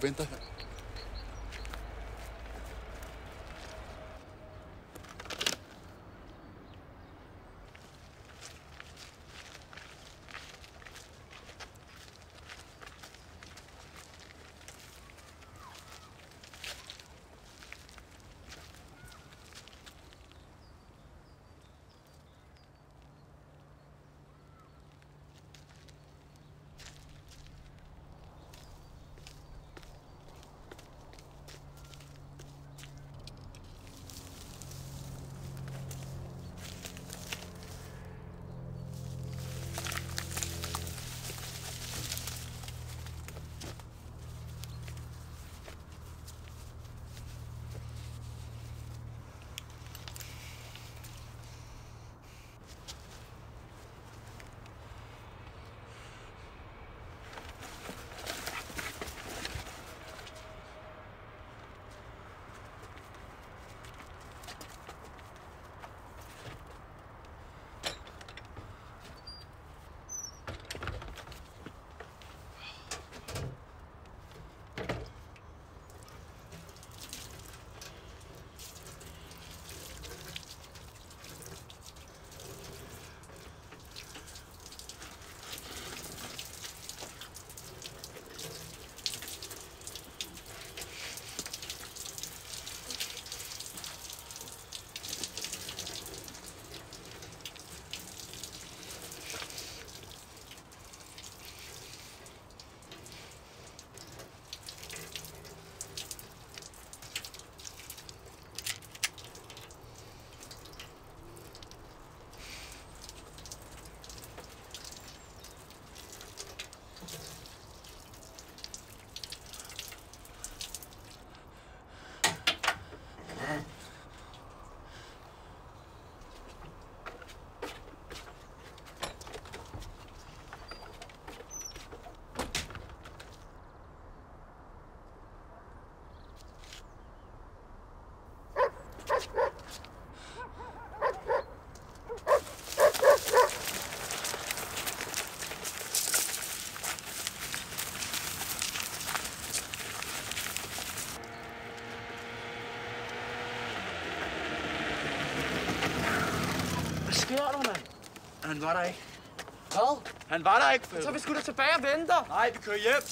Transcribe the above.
ventaja. Hvad sker der, mand? Han var der ikke. Hvad? Han var der ikke, Så Fædre. er vi da tilbage og venter. Nej, vi kører hjem.